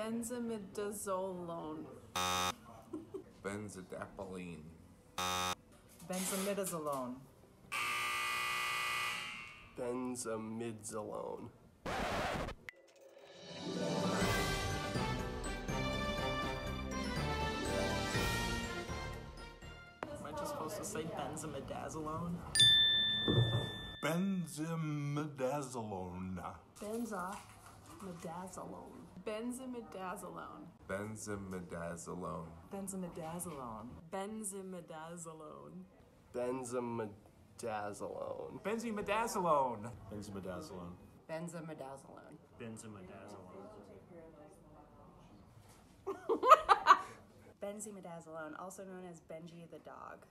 Benzimidazolone. Benzodiazepine. Benzimidazolone. Benzimidzolone. Am I just supposed to say benzimidazolone? Benzimidazolone. Benza. Midazzolone. Benzimidazolone. Benzimidazolone. Benzimidazolone. Benzimidazolone. Benzimidazzolone. Benzimidazolone. Benzimidazzolone. Benzimidazolone. Benzimidazzolone. Benzimidazolone, also known as Benji the dog.